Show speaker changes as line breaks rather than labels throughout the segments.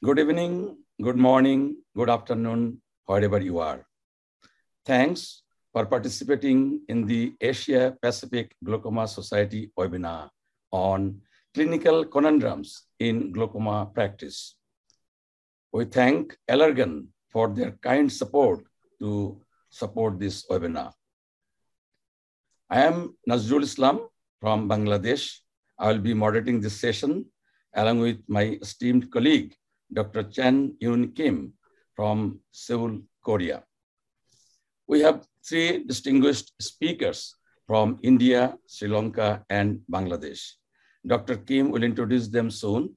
Good evening, good morning, good afternoon, wherever you are. Thanks for participating in the Asia Pacific Glaucoma Society webinar on clinical conundrums in glaucoma practice. We thank Allergan for their kind support to support this webinar. I am Nazrul Islam from Bangladesh. I will be moderating this session along with my esteemed colleague, Dr. Chan Yun Kim from Seoul, Korea. We have three distinguished speakers from India, Sri Lanka, and Bangladesh. Dr. Kim will introduce them soon.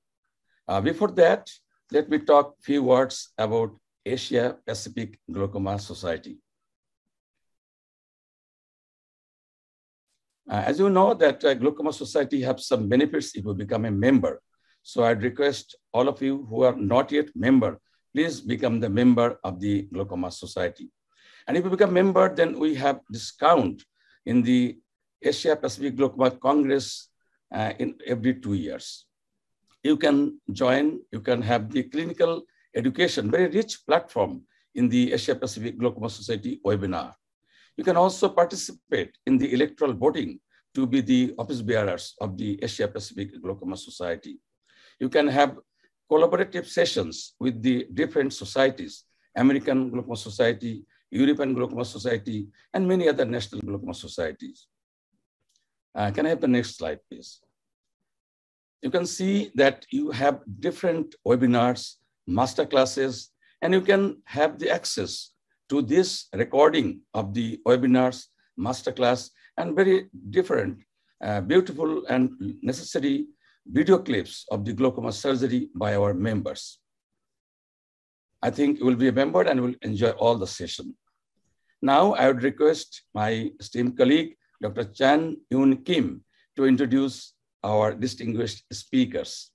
Uh, before that, let me talk few words about Asia Pacific Glaucoma Society. Uh, as you know that uh, Glaucoma Society have some benefits if you become a member. So I'd request all of you who are not yet member, please become the member of the Glaucoma Society. And if you become member, then we have discount in the Asia Pacific Glaucoma Congress uh, in every two years. You can join, you can have the clinical education, very rich platform in the Asia Pacific Glaucoma Society webinar. You can also participate in the electoral voting to be the office bearers of the Asia Pacific Glaucoma Society. You can have collaborative sessions with the different societies, American Glaucoma Society, European Glaucoma Society, and many other national glaucoma societies. Uh, can I have the next slide, please? You can see that you have different webinars, master classes, and you can have the access to this recording of the webinars, masterclass, and very different, uh, beautiful and necessary video clips of the glaucoma surgery by our members. I think you will be a member and will enjoy all the session. Now I would request my esteemed colleague, Dr. Chan Yun Kim, to introduce our distinguished speakers.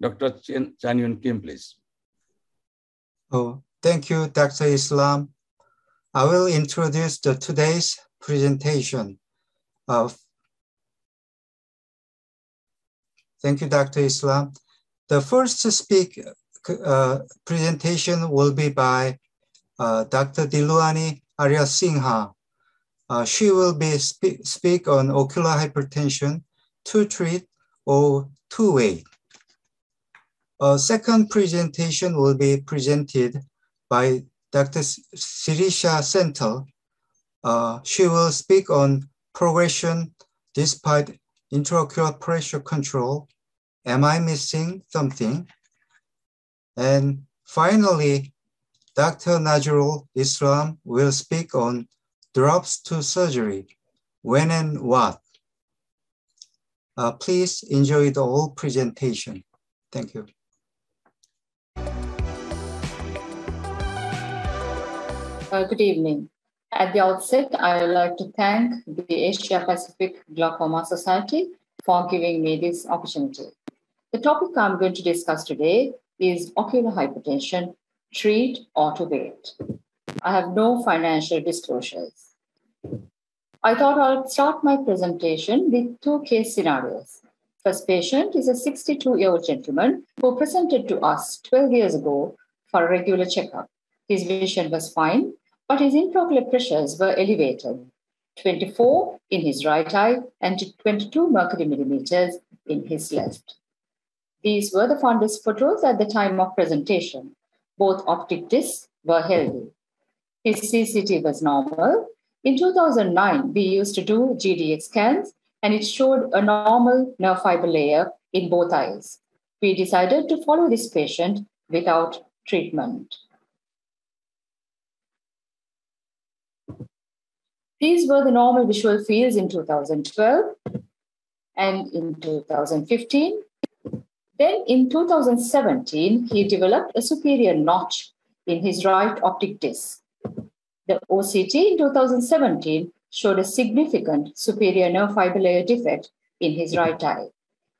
Dr. Chan, Chan Yun Kim, please.
Oh, thank you, Dr. Islam. I will introduce the today's presentation of Thank you, Dr. Islam. The first speak uh, presentation will be by uh, Dr. Diluani Arya Singha. Uh, she will be spe speak on ocular hypertension to treat or to wait. A second presentation will be presented by Dr. Sirisha Senthil. Uh, she will speak on progression despite intraocular pressure control. Am I missing something? And finally, Dr. Nazrul Islam will speak on drops to surgery, when and what. Uh, please enjoy the whole presentation. Thank you.
Uh, good evening. At the outset, I would like to thank the Asia Pacific Glaucoma Society for giving me this opportunity. The topic I'm going to discuss today is ocular hypertension, treat or to wait. I have no financial disclosures. I thought I'll start my presentation with two case scenarios. First patient is a 62-year-old gentleman who presented to us 12 years ago for a regular checkup. His vision was fine, but his intraocular pressures were elevated 24 in his right eye and 22 mercury millimeters in his left. These were the fundus photos at the time of presentation. Both optic discs were healthy. His CCT was normal. In 2009, we used to do GDX scans and it showed a normal nerve fiber layer in both eyes. We decided to follow this patient without treatment. These were the normal visual fields in 2012 and in 2015. Then in 2017, he developed a superior notch in his right optic disc. The OCT in 2017 showed a significant superior nerve fiber layer defect in his right eye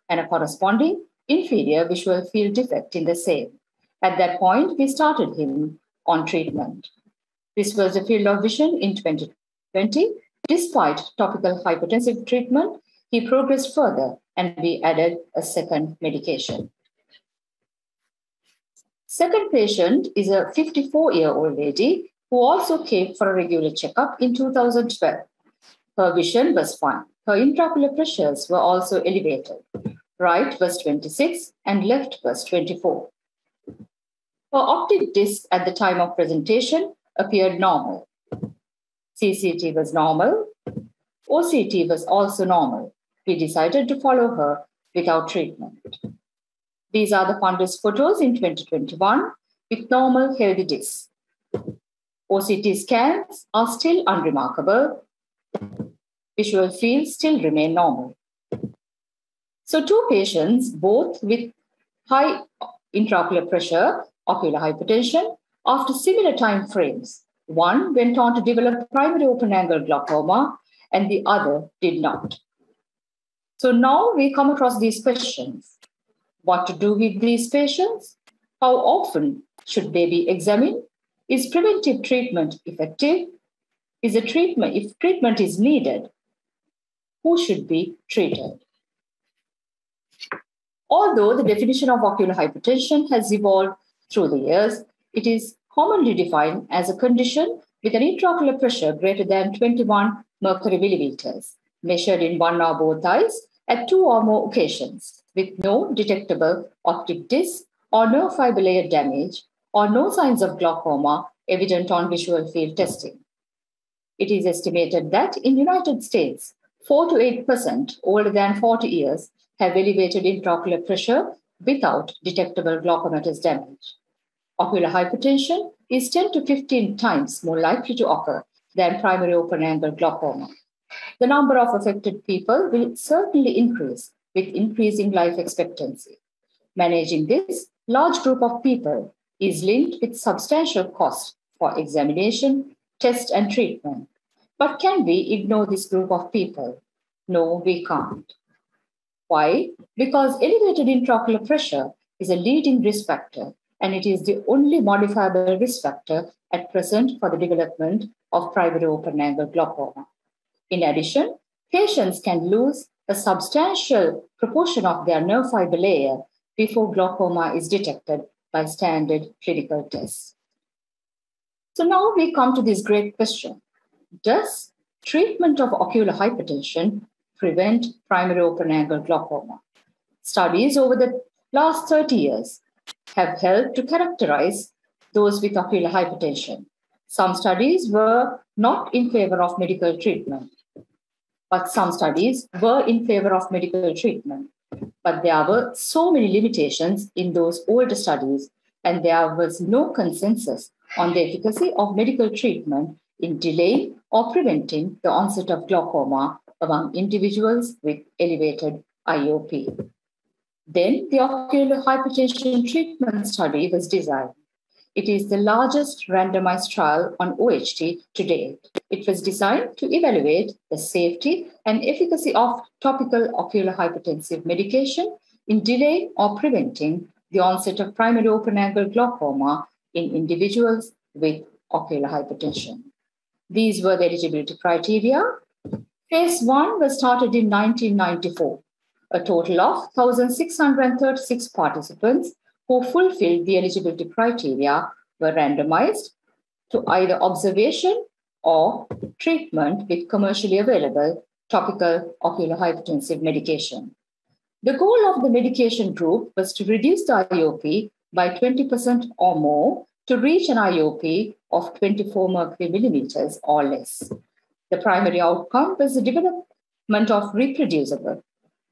and a corresponding inferior visual field defect in the same. At that point, we started him on treatment. This was the field of vision in 2020. despite topical hypertensive treatment, he progressed further and we added a second medication. Second patient is a 54 year old lady who also came for a regular checkup in 2012. Her vision was fine. Her intraocular pressures were also elevated. Right was 26 and left was 24. Her optic disc at the time of presentation appeared normal. CCT was normal. OCT was also normal. We decided to follow her without treatment. These are the fundus photos in 2021 with normal healthy discs. OCT scans are still unremarkable. Visual fields still remain normal. So two patients, both with high intraocular pressure, ocular hypertension, after similar time frames, one went on to develop primary open-angle glaucoma and the other did not. So now we come across these questions. What to do with these patients? How often should they be examined? Is preventive treatment effective? Is a treatment, if treatment is needed, who should be treated? Although the definition of ocular hypertension has evolved through the years, it is commonly defined as a condition with an intraocular pressure greater than 21 mercury millimeters, measured in one or both eyes at two or more occasions, with no detectable optic disc or fiber layer damage or no signs of glaucoma evident on visual field testing. It is estimated that in the United States, 4 to 8% older than 40 years have elevated intraocular pressure without detectable glaucomatous damage. Ocular hypertension is 10 to 15 times more likely to occur than primary open-angle glaucoma. The number of affected people will certainly increase with increasing life expectancy. Managing this large group of people is linked with substantial costs for examination, test, and treatment. But can we ignore this group of people? No, we can't. Why? Because elevated intraocular pressure is a leading risk factor, and it is the only modifiable risk factor at present for the development of primary open-angle glaucoma. In addition, patients can lose a substantial proportion of their nerve fiber layer before glaucoma is detected by standard clinical tests. So now we come to this great question. Does treatment of ocular hypertension prevent primary open-angle glaucoma? Studies over the last 30 years have helped to characterize those with ocular hypertension. Some studies were not in favor of medical treatment, but some studies were in favor of medical treatment. But there were so many limitations in those older studies, and there was no consensus on the efficacy of medical treatment in delaying or preventing the onset of glaucoma among individuals with elevated IOP. Then the ocular hypertension treatment study was designed. It is the largest randomized trial on OHT to date. It was designed to evaluate the safety and efficacy of topical ocular hypotensive medication in delaying or preventing the onset of primary open angle glaucoma in individuals with ocular hypertension. These were the eligibility criteria. Phase one was started in 1994. A total of 1,636 participants who fulfilled the eligibility criteria were randomized to either observation or treatment with commercially available topical ocular hypotensive medication. The goal of the medication group was to reduce the IOP by 20% or more to reach an IOP of 24 mercury millimeters or less. The primary outcome was the development of reproducible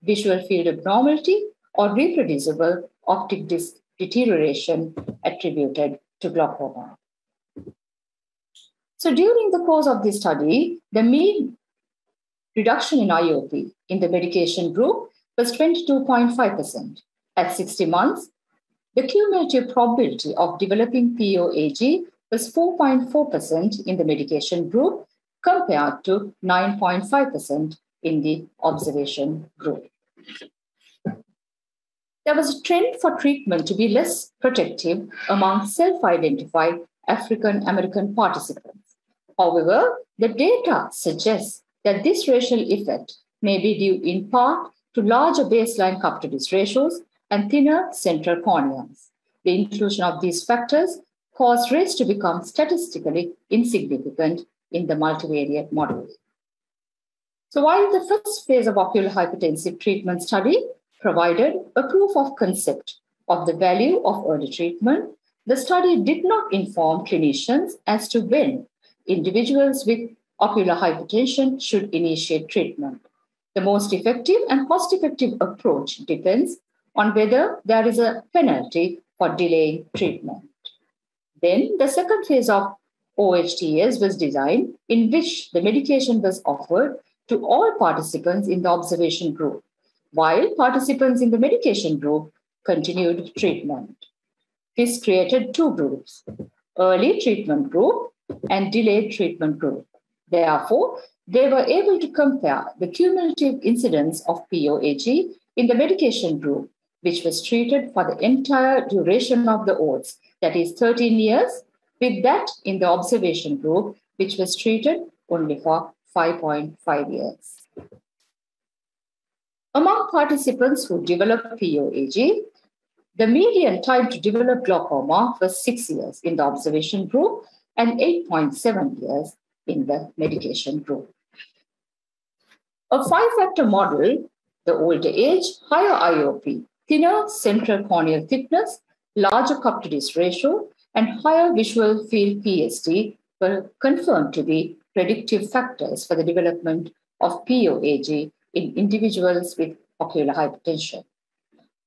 visual field abnormality or reproducible optic disc deterioration attributed to glaucoma. So during the course of this study, the mean reduction in IOP in the medication group was 22.5%. At 60 months, the cumulative probability of developing POAG was 4.4% in the medication group compared to 9.5% in the observation group. There was a trend for treatment to be less protective among self identified African American participants. However, the data suggests that this racial effect may be due in part to larger baseline cup to disc ratios and thinner central corneas. the inclusion of these factors caused race to become statistically insignificant in the multivariate model. So while the first phase of ocular hypertensive treatment study provided a proof of concept of the value of early treatment, the study did not inform clinicians as to when individuals with ocular hypertension should initiate treatment. The most effective and cost effective approach depends on whether there is a penalty for delaying treatment. Then the second phase of OHTS was designed in which the medication was offered to all participants in the observation group, while participants in the medication group continued treatment. This created two groups, early treatment group and delayed treatment group. Therefore, they were able to compare the cumulative incidence of POAG in the medication group, which was treated for the entire duration of the OHTS, that is 13 years, with that in the observation group, which was treated only for 5.5 years. Among participants who developed POAG, the median time to develop glaucoma was six years in the observation group and 8.7 years in the medication group. A five-factor model, the older age, higher IOP, thinner central corneal thickness, larger cup to disc ratio, and higher visual field PSD were confirmed to be predictive factors for the development of POAG in individuals with ocular hypertension.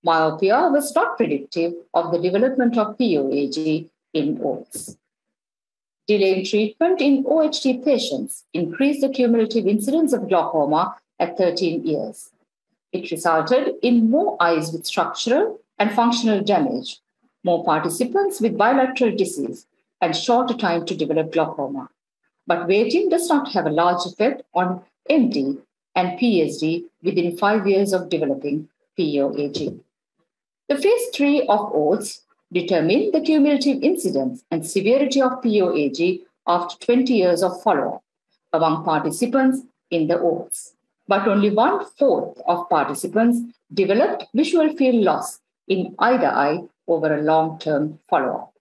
Myopia was not predictive of the development of POAG in OHTS. Delaying treatment in OHT patients increased the cumulative incidence of glaucoma at 13 years. It resulted in more eyes with structural and functional damage, more participants with bilateral disease, and shorter time to develop glaucoma. But waiting does not have a large effect on MD and PSD within five years of developing POAG. The phase three of OHTS determine the cumulative incidence and severity of POAG after 20 years of follow-up among participants in the OHTS. But only one-fourth of participants developed visual field loss in either eye over a long-term follow-up.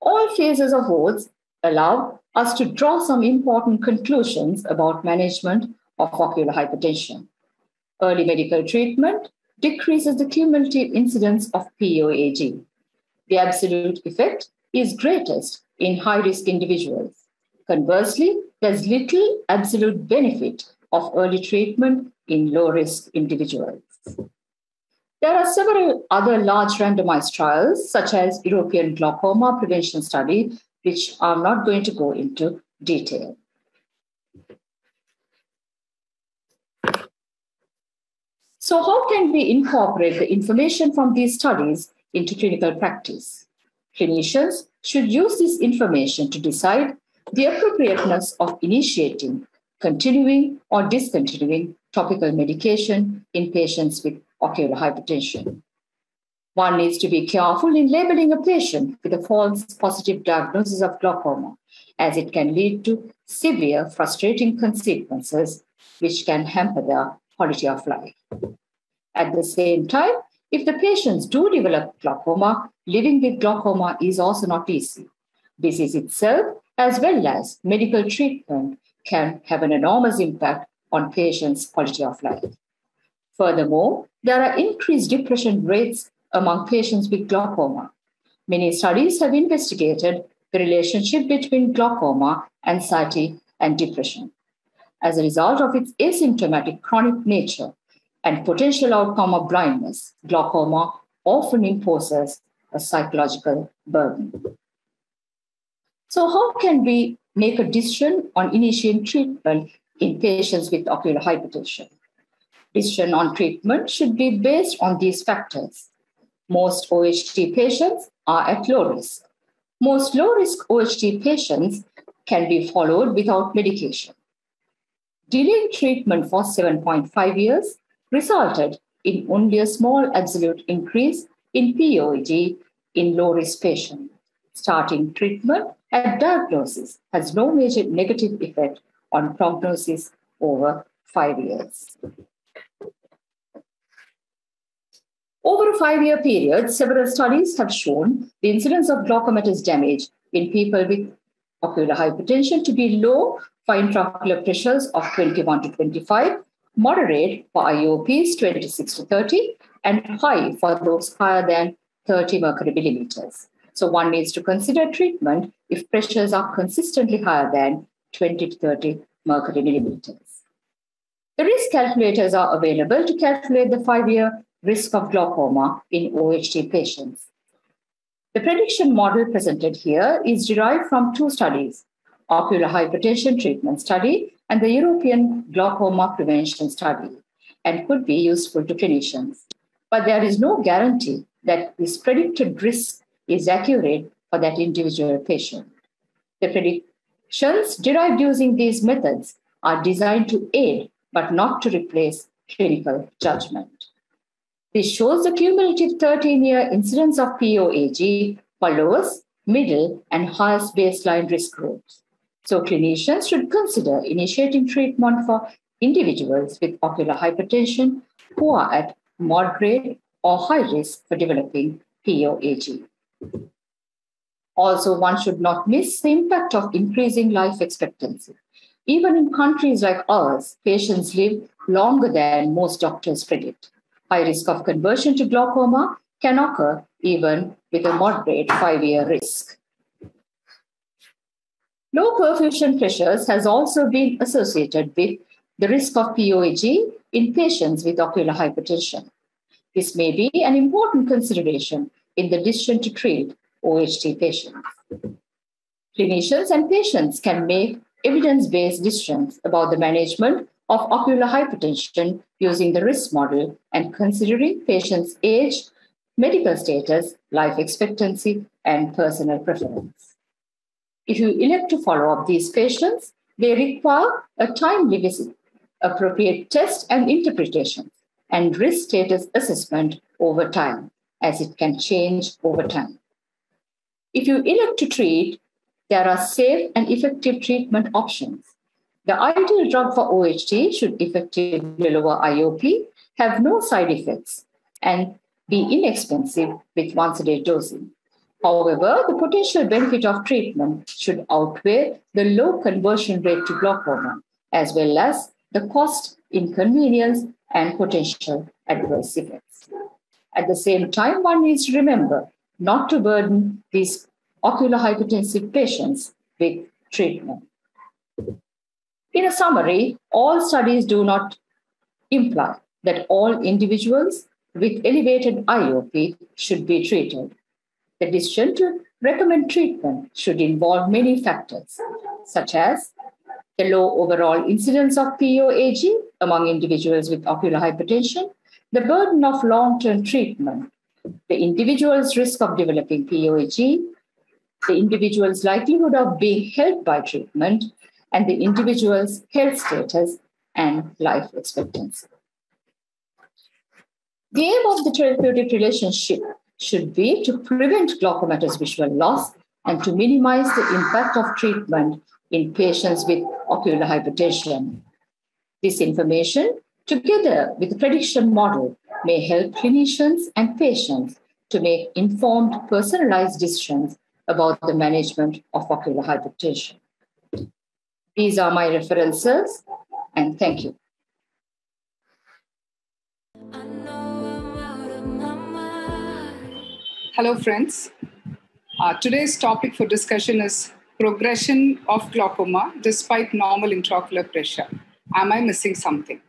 All phases of OHTS allow us to draw some important conclusions about management of ocular hypertension. Early medical treatment decreases the cumulative incidence of POAG. The absolute effect is greatest in high risk individuals. Conversely, there's little absolute benefit of early treatment in low risk individuals. There are several other large randomized trials, such as European Glaucoma Prevention Study, which I'm not going to go into detail. So, how can we incorporate the information from these studies into clinical practice? Clinicians should use this information to decide the appropriateness of initiating, continuing, or discontinuing topical medication in patients with ocular hypertension. One needs to be careful in labeling a patient with a false positive diagnosis of glaucoma, as it can lead to severe, frustrating consequences which can hamper their quality of life. At the same time, if the patients do develop glaucoma, living with glaucoma is also not easy. Disease itself, as well as medical treatment, can have an enormous impact on patients' quality of life. Furthermore, there are increased depression rates among patients with glaucoma. Many studies have investigated the relationship between glaucoma, anxiety, and depression. As a result of its asymptomatic chronic nature and potential outcome of blindness, glaucoma often imposes a psychological burden. So, how can we make a decision on initiating treatment in patients with ocular hypertension? Decision on treatment should be based on these factors. Most OHT patients are at low risk. Most low risk OHT patients can be followed without medication. Delaying treatment for 7.5 years resulted in only a small absolute increase in POAG in low risk patients. Starting treatment at diagnosis has no major negative effect on prognosis over five years. Over a five-year period, several studies have shown the incidence of glaucomatous damage in people with ocular hypertension to be low for intraocular pressures of 21 to 25, moderate for IOPs 26 to 30, and high for those higher than 30 mercury millimeters. So one needs to consider treatment if pressures are consistently higher than 20 to 30 mercury millimeters. The risk calculators are available to calculate the five-year risk of glaucoma in OHT patients. The prediction model presented here is derived from two studies, ocular hypertension treatment study and the European glaucoma prevention study, and could be useful to clinicians. But there is no guarantee that this predicted risk is accurate for that individual patient. The predictions derived using these methods are designed to aid but not to replace clinical judgment. This shows the cumulative 13-year incidence of POAG for lowest, middle, and highest baseline risk groups. So clinicians should consider initiating treatment for individuals with ocular hypertension who are at moderate or high risk for developing POAG. Also, one should not miss the impact of increasing life expectancy. Even in countries like ours, patients live longer than most doctors predict. High risk of conversion to glaucoma can occur even with a moderate five-year risk. Low perfusion pressures has also been associated with the risk of POAG in patients with ocular hypertension. This may be an important consideration in the decision to treat OHT patients. Clinicians and patients can make evidence-based decisions about the management of ocular hypertension using the risk model and considering patients' age, medical status, life expectancy, and personal preference. If you elect to follow up these patients, they require a timely visit, appropriate test and interpretation, and risk status assessment over time, as it can change over time. If you elect to treat, there are safe and effective treatment options. The ideal drug for OHT should effectively lower IOP, have no side effects, and be inexpensive with once a day dosing. However, the potential benefit of treatment should outweigh the low conversion rate to glaucoma, as well as the cost, inconvenience, and potential adverse effects. At the same time, one needs to remember not to burden these ocular hypertensive patients with treatment. In a summary, all studies do not imply that all individuals with elevated IOP should be treated. The decision to recommend treatment should involve many factors, such as the low overall incidence of POAG among individuals with ocular hypertension, the burden of long-term treatment, the individual's risk of developing POAG, the individual's likelihood of being helped by treatment, and the individual's health status and life expectancy. The aim of the therapeutic relationship should be to prevent glaucomatous visual loss and to minimize the impact of treatment in patients with ocular hypertension. This information, together with the prediction model, may help clinicians and patients to make informed, personalized decisions about the management of ocular hypertension. These are my references, and thank you.
Hello, friends. Uh, today's topic for discussion is progression of glaucoma despite normal intraocular pressure. Am I missing something?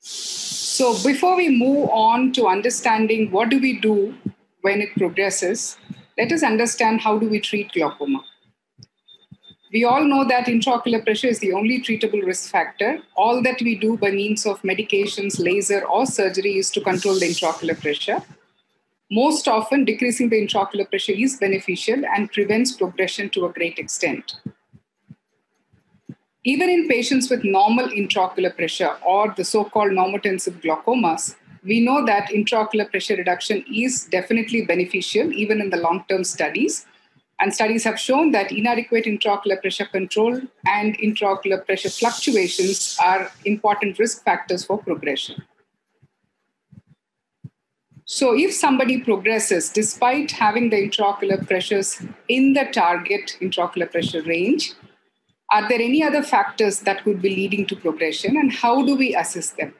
So before we move on to understanding what do we do when it progresses, let us understand how do we treat glaucoma. We all know that intraocular pressure is the only treatable risk factor. All that we do by means of medications, laser, or surgery is to control the intraocular pressure. Most often, decreasing the intraocular pressure is beneficial and prevents progression to a great extent. Even in patients with normal intraocular pressure or the so called normotensive glaucomas, we know that intraocular pressure reduction is definitely beneficial, even in the long term studies. And studies have shown that inadequate intraocular pressure control and intraocular pressure fluctuations are important risk factors for progression. So, if somebody progresses despite having the intraocular pressures in the target intraocular pressure range, are there any other factors that could be leading to progression and how do we assess them?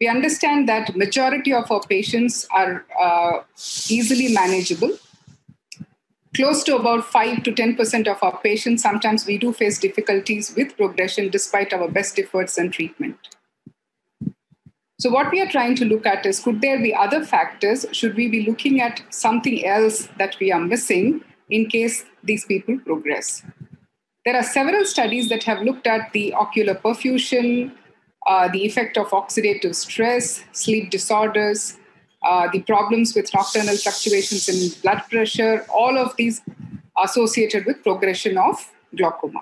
We understand that majority of our patients are uh, easily manageable. Close to about 5 to 10% of our patients, sometimes we do face difficulties with progression despite our best efforts and treatment. So, what we are trying to look at is could there be other factors? Should we be looking at something else that we are missing in case these people progress? There are several studies that have looked at the ocular perfusion, uh, the effect of oxidative stress, sleep disorders, uh, the problems with nocturnal fluctuations in blood pressure, all of these associated with progression of glaucoma.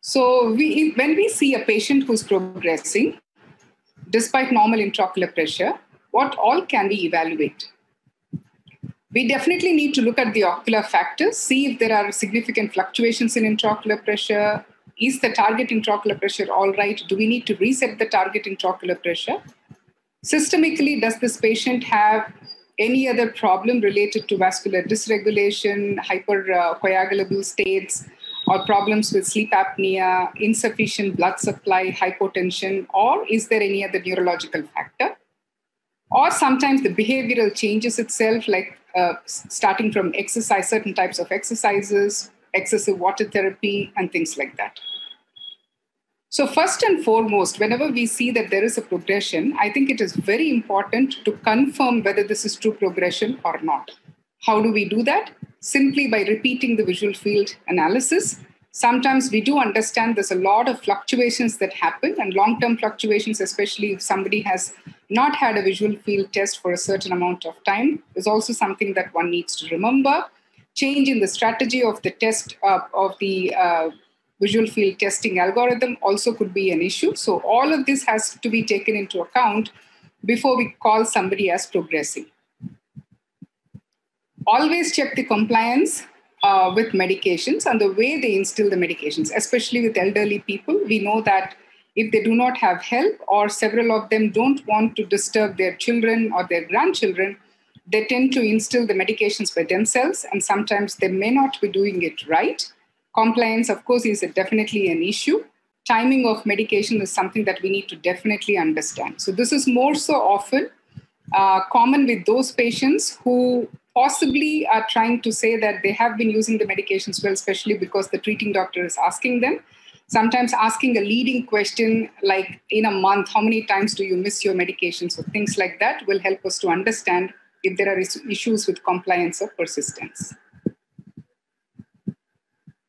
So, we, when we see a patient who's progressing, despite normal intraocular pressure, what all can we evaluate? We definitely need to look at the ocular factors, see if there are significant fluctuations in intraocular pressure. Is the target intraocular pressure all right? Do we need to reset the target intraocular pressure? Systemically, does this patient have any other problem related to vascular dysregulation, hypercoagulable states, or problems with sleep apnea, insufficient blood supply, hypotension, or is there any other neurological factor? Or sometimes the behavioral changes itself, like uh, starting from exercise, certain types of exercises, excessive water therapy, and things like that. So, first and foremost, whenever we see that there is a progression, I think it is very important to confirm whether this is true progression or not. How do we do that? Simply by repeating the visual field analysis. Sometimes we do understand there's a lot of fluctuations that happen, and long term fluctuations, especially if somebody has not had a visual field test for a certain amount of time, is also something that one needs to remember. Change in the strategy of the test uh, of the uh, visual field testing algorithm also could be an issue. So, all of this has to be taken into account before we call somebody as progressing always check the compliance uh, with medications and the way they instill the medications, especially with elderly people. We know that if they do not have help or several of them don't want to disturb their children or their grandchildren, they tend to instill the medications by themselves and sometimes they may not be doing it right. Compliance, of course, is definitely an issue. Timing of medication is something that we need to definitely understand. So, this is more so often uh, common with those patients who possibly are trying to say that they have been using the medications well, especially because the treating doctor is asking them. Sometimes asking a leading question like, in a month, how many times do you miss your medications? So things like that will help us to understand if there are issues with compliance or persistence.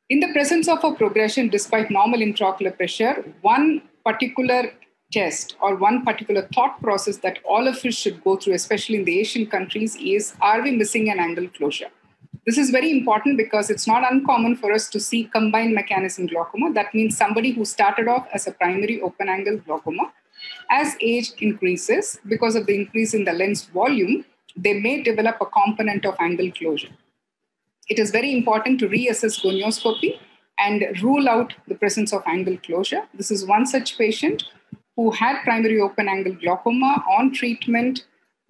In the presence of a progression despite normal intraocular pressure, one particular test or one particular thought process that all of us should go through, especially in the Asian countries, is are we missing an angle closure? This is very important because it's not uncommon for us to see combined mechanism glaucoma. That means somebody who started off as a primary open angle glaucoma, as age increases, because of the increase in the lens volume, they may develop a component of angle closure. It is very important to reassess gonioscopy and rule out the presence of angle closure. This is one such patient who had primary open angle glaucoma on treatment,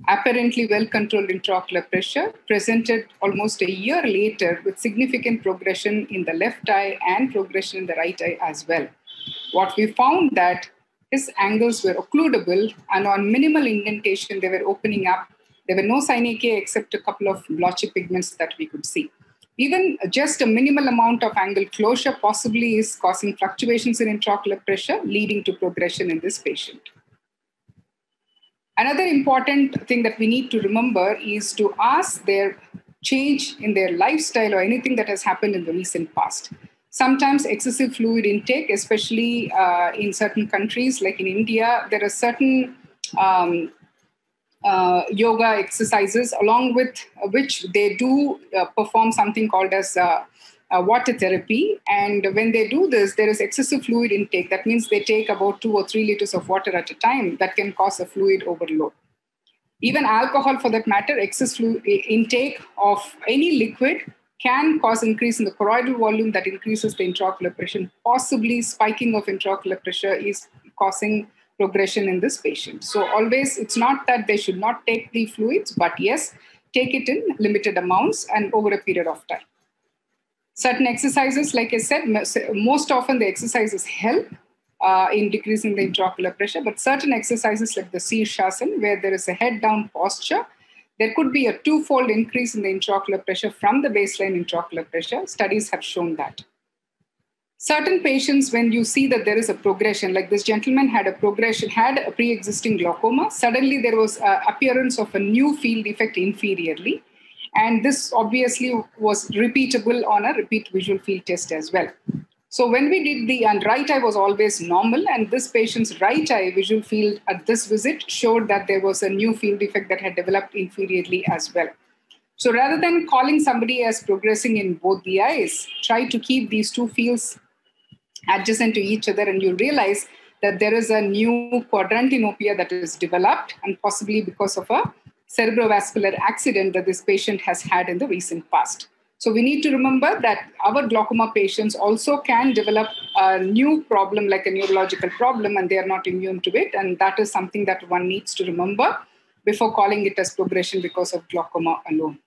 apparently well controlled intraocular pressure, presented almost a year later with significant progression in the left eye and progression in the right eye as well. What we found that his angles were occludable and on minimal indentation, they were opening up. There were no synechiae except a couple of blotchy pigments that we could see even just a minimal amount of angle closure possibly is causing fluctuations in intraocular pressure, leading to progression in this patient. Another important thing that we need to remember is to ask their change in their lifestyle or anything that has happened in the recent past. Sometimes excessive fluid intake, especially uh, in certain countries like in India, there are certain um, uh, yoga exercises, along with uh, which they do uh, perform something called as uh, uh, water therapy. And when they do this, there is excessive fluid intake. That means they take about two or three liters of water at a time. That can cause a fluid overload. Even alcohol, for that matter, excess fluid intake of any liquid can cause increase in the choroidal volume that increases the intraocular pressure. Possibly spiking of intraocular pressure is causing progression in this patient. So always, it's not that they should not take the fluids, but yes, take it in limited amounts and over a period of time. Certain exercises, like I said, most often the exercises help uh, in decreasing the intraocular pressure, but certain exercises like the Sirshasan, where there is a head down posture, there could be a twofold increase in the intraocular pressure from the baseline intraocular pressure. Studies have shown that. Certain patients, when you see that there is a progression, like this gentleman had a progression, had a pre-existing glaucoma, suddenly there was uh, appearance of a new field defect inferiorly. And this obviously was repeatable on a repeat visual field test as well. So when we did the, and right eye was always normal, and this patient's right eye visual field at this visit showed that there was a new field defect that had developed inferiorly as well. So rather than calling somebody as progressing in both the eyes, try to keep these two fields adjacent to each other, and you realize that there is a new quadrantanopia that is developed, and possibly because of a cerebrovascular accident that this patient has had in the recent past. So we need to remember that our glaucoma patients also can develop a new problem like a neurological problem and they are not immune to it. And that is something that one needs to remember before calling it as progression because of glaucoma alone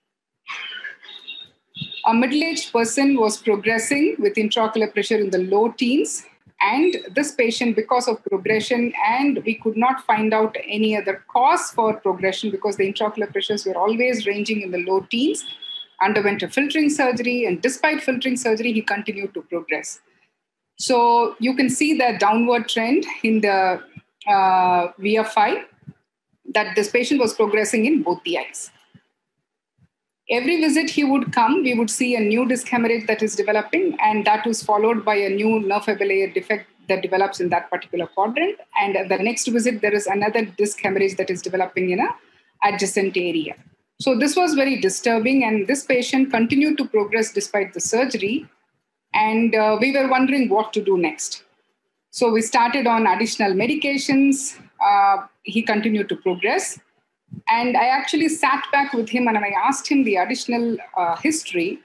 a middle-aged person was progressing with intraocular pressure in the low teens and this patient because of progression and we could not find out any other cause for progression because the intraocular pressures were always ranging in the low teens underwent a filtering surgery and despite filtering surgery he continued to progress. So you can see the downward trend in the uh, VFI that this patient was progressing in both the eyes every visit he would come, we would see a new disc hemorrhage that is developing, and that was followed by a new nerve layer defect that develops in that particular quadrant. And at the next visit, there is another disc hemorrhage that is developing in a adjacent area. So this was very disturbing, and this patient continued to progress despite the surgery. And uh, we were wondering what to do next. So we started on additional medications. Uh, he continued to progress. And I actually sat back with him and I asked him the additional uh, history.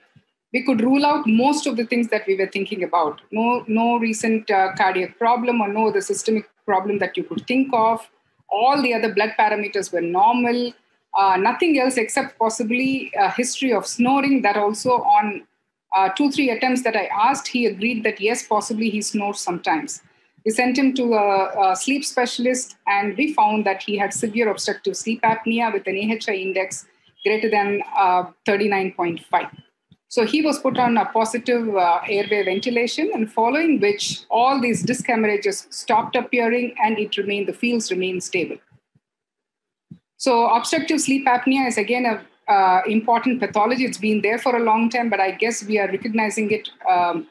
We could rule out most of the things that we were thinking about. No, no recent uh, cardiac problem or no other systemic problem that you could think of. All the other blood parameters were normal. Uh, nothing else except possibly a history of snoring that also on uh, two, three attempts that I asked, he agreed that yes, possibly he snores sometimes. We sent him to a, a, sleep specialist, and we found that he had severe obstructive sleep apnea with an AHI index greater than uh, 39.5. So he was put on a positive uh, airway ventilation, and following which all these disc hemorrhages stopped appearing and it remained, the fields remained stable. So obstructive sleep apnea is again a uh, important pathology. It's been there for a long time, but I guess we are recognizing it um,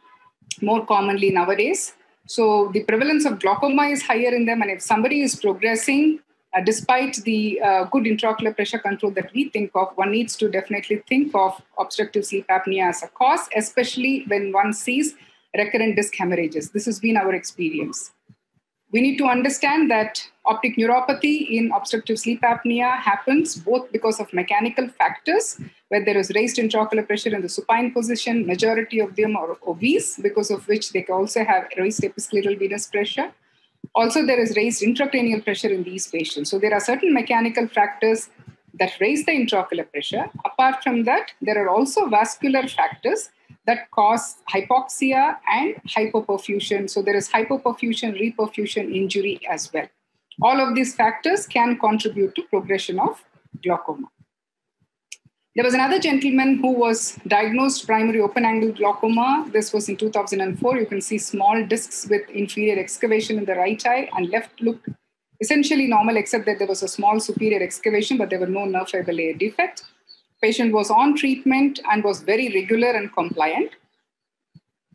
more commonly nowadays. So the prevalence of glaucoma is higher in them. And if somebody is progressing, uh, despite the uh, good intraocular pressure control that we think of, one needs to definitely think of obstructive sleep apnea as a cause, especially when one sees recurrent disc hemorrhages. This has been our experience. We need to understand that optic neuropathy in obstructive sleep apnea happens both because of mechanical factors, where there is raised intraocular pressure in the supine position, majority of them are obese, because of which they also have raised episcleral venous pressure. Also, there is raised intracranial pressure in these patients. So there are certain mechanical factors that raise the intraocular pressure. Apart from that, there are also vascular factors that cause hypoxia and hypoperfusion. So there is hypoperfusion, reperfusion injury as well. All of these factors can contribute to progression of glaucoma. There was another gentleman who was diagnosed primary open angle glaucoma. This was in 2004. You can see small discs with inferior excavation in the right eye and left looked essentially normal, except that there was a small superior excavation, but there were no nerve fiber layer defect. Patient was on treatment and was very regular and compliant.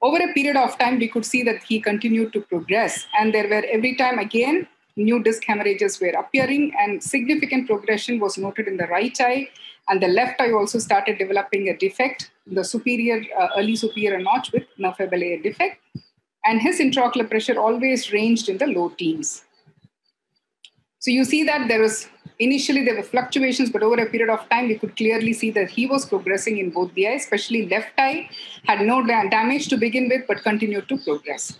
Over a period of time, we could see that he continued to progress. And there were every time again, new disc hemorrhages were appearing, and significant progression was noted in the right eye. And the left eye also started developing a defect, the superior, uh, early superior notch with fiber defect. And his intraocular pressure always ranged in the low teens. So you see that there was initially there were fluctuations, but over a period of time, we could clearly see that he was progressing in both the eyes, especially left eye, had no damage to begin with, but continued to progress.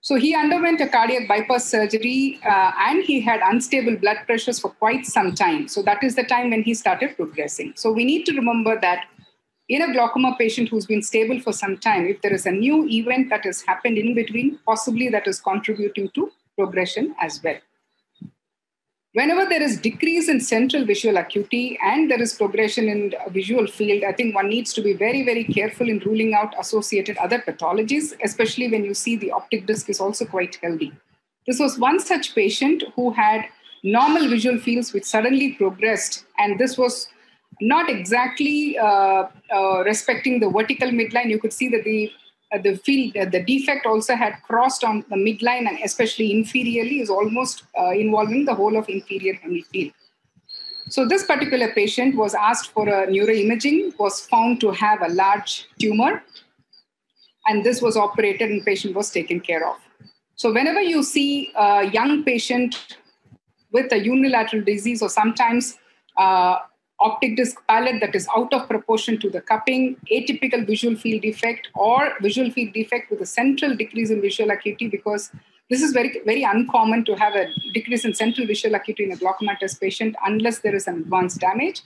So he underwent a cardiac bypass surgery uh, and he had unstable blood pressures for quite some time. So that is the time when he started progressing. So we need to remember that in a glaucoma patient who's been stable for some time, if there is a new event that has happened in between, possibly that is contributing to progression as well. Whenever there is decrease in central visual acuity and there is progression in visual field, I think one needs to be very, very careful in ruling out associated other pathologies, especially when you see the optic disc is also quite healthy. This was one such patient who had normal visual fields which suddenly progressed, and this was not exactly uh, uh, respecting the vertical midline. You could see that the the field, uh, the defect also had crossed on the midline and especially inferiorly is almost uh, involving the whole of inferior hemifield. So this particular patient was asked for a neuroimaging, was found to have a large tumor, and this was operated and patient was taken care of. So whenever you see a young patient with a unilateral disease or sometimes uh, optic disc pallor that is out of proportion to the cupping, atypical visual field defect, or visual field defect with a central decrease in visual acuity because this is very, very uncommon to have a decrease in central visual acuity in a glaucomatous patient unless there is an advanced damage,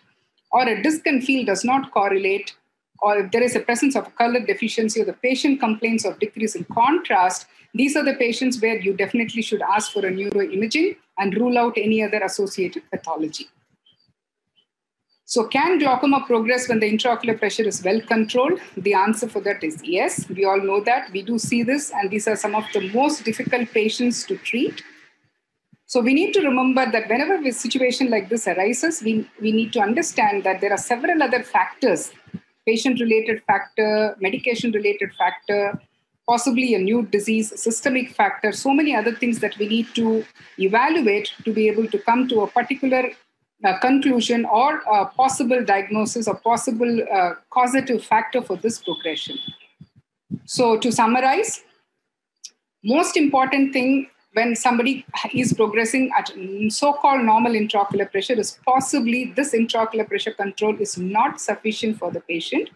or a disc and field does not correlate, or if there is a presence of color deficiency or the patient complains of decrease in contrast, these are the patients where you definitely should ask for a neuroimaging and rule out any other associated pathology. So, can glaucoma progress when the intraocular pressure is well controlled? The answer for that is yes. We all know that. We do see this, and these are some of the most difficult patients to treat. So, we need to remember that whenever a situation like this arises, we, we need to understand that there are several other factors patient related factor, medication related factor, possibly a new disease, systemic factor, so many other things that we need to evaluate to be able to come to a particular conclusion or possible diagnosis or possible uh, causative factor for this progression. So, to summarize, most important thing when somebody is progressing at so-called normal intraocular pressure is possibly this intraocular pressure control is not sufficient for the patient.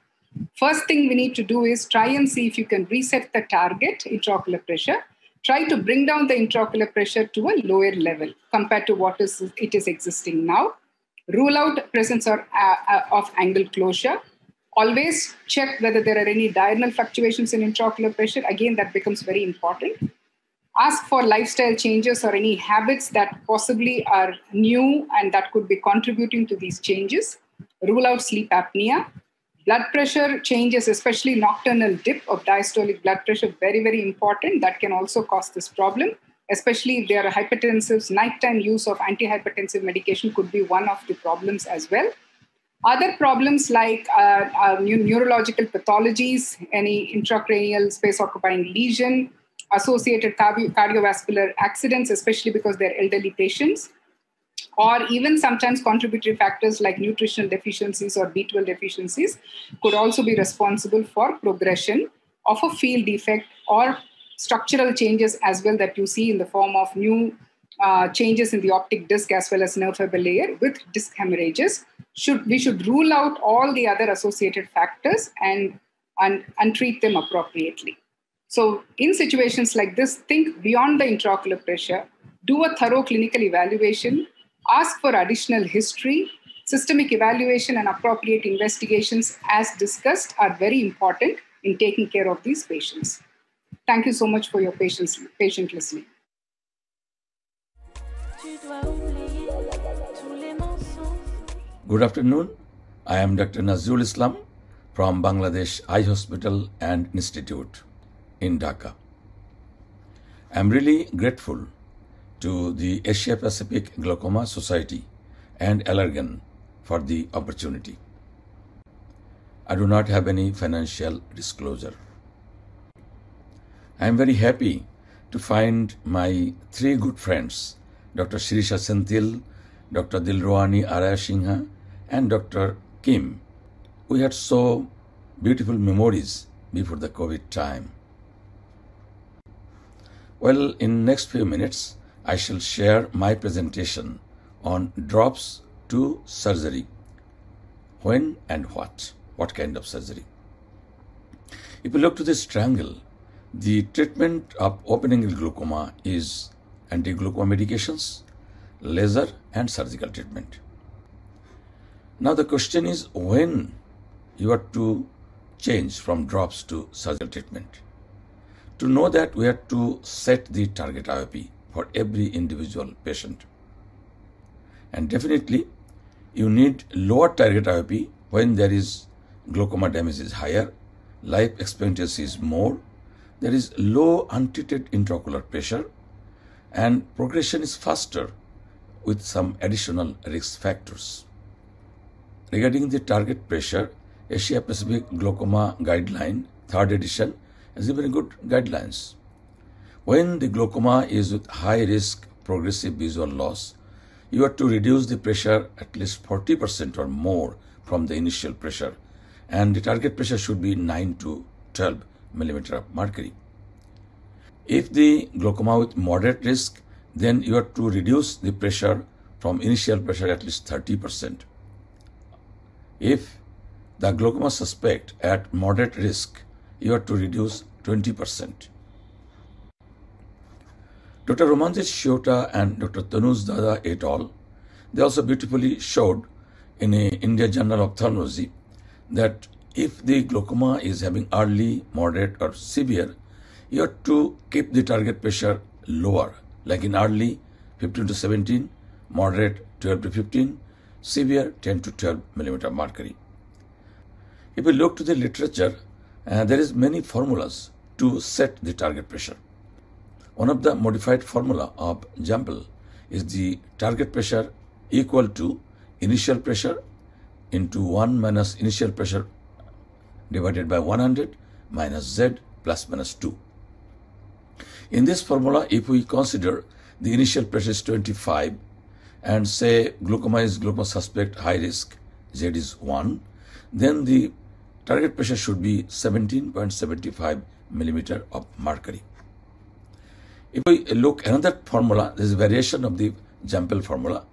First thing we need to do is try and see if you can reset the target intraocular pressure. Try to bring down the intraocular pressure to a lower level compared to what is it is existing now. Rule out presence or, uh, uh, of angle closure. Always check whether there are any diurnal fluctuations in intraocular pressure. Again, that becomes very important ask for lifestyle changes or any habits that possibly are new and that could be contributing to these changes. Rule out sleep apnea. Blood pressure changes, especially nocturnal dip of diastolic blood pressure, very, very important. That can also cause this problem, especially if there are hypertensives. Nighttime use of antihypertensive medication could be one of the problems as well. Other problems like uh, uh, neurological pathologies, any intracranial space occupying lesion, associated cardiovascular accidents, especially because they're elderly patients, or even sometimes contributory factors like nutritional deficiencies or B12 deficiencies could also be responsible for progression of a field defect or structural changes as well that you see in the form of new uh, changes in the optic disc as well as nerve fiber layer with disc hemorrhages. Should we should rule out all the other associated factors and and, and treat them appropriately. So, in situations like this, think beyond the intraocular pressure, do a thorough clinical evaluation, ask for additional history. Systemic evaluation and appropriate investigations, as discussed, are very important in taking care of these patients. Thank you so much for your patience, patient listening.
Good afternoon. I am Dr. Nazrul Islam from Bangladesh Eye Hospital and Institute in Dhaka. I'm really grateful to the Asia Pacific Glaucoma Society and Allergan for the opportunity. I do not have any financial disclosure. I am very happy to find my three good friends, Dr. Sirisha Senthil, Dr. Dilroani Araya and Dr. Kim. We had so beautiful memories before the COVID time. Well, in next few minutes, I shall share my presentation on drops to surgery. When and what? What kind of surgery? If you look to this triangle, The treatment of open-angle glaucoma is anti-glaucoma medications, laser and surgical treatment. Now the question is when you are to change from drops to surgical treatment. To know that we have to set the target IOP for every individual patient. And definitely you need lower target IOP when there is glaucoma damage is higher, life expectancy is more, there is low untreated intraocular pressure, and progression is faster with some additional risk factors. Regarding the target pressure, Asia Pacific Glaucoma Guideline, third edition, has given good guidelines. When the glaucoma is with high risk progressive visual loss, you have to reduce the pressure at least 40% or more from the initial pressure, and the target pressure should be 9 to 12 millimeter of mercury. If the glaucoma with moderate risk, then you have to reduce the pressure from initial pressure at least 30%. If the glaucoma suspect at moderate risk, you have to reduce 20%. Dr. Ramanjit Sihota and Dr. Tanuj Dada et al. They also beautifully showed in a India Journal of Ophthalmology that if the glaucoma is having early, moderate, or severe, you have to keep the target pressure lower, like in early 15 to 17, moderate 12 to 15, severe 10 to 12 millimeter mercury. If we look to the literature, uh, there is many formulas to set the target pressure. One of the modified formula of Jampel is the target pressure equal to initial pressure into 1 minus initial pressure divided by 100 minus Z plus minus 2. In this formula, if we consider the initial pressure is 25 and say glaucoma is glaucoma suspect high risk, Z is 1, then the target pressure should be 17.75 millimeter of mercury. If we look another formula, there is a variation of the Jampel formula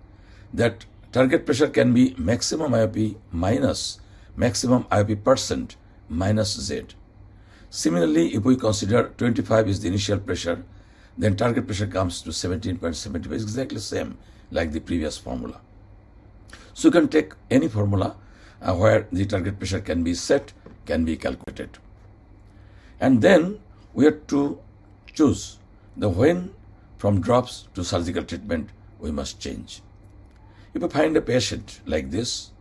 that target pressure can be maximum IOP minus maximum IOP percent minus Z. Similarly, if we consider 25 is the initial pressure, then target pressure comes to 17.75, exactly same like the previous formula. So you can take any formula uh, where the target pressure can be set, can be calculated. And then we have to choose the when from drops to surgical treatment we must change. If you find a patient like this,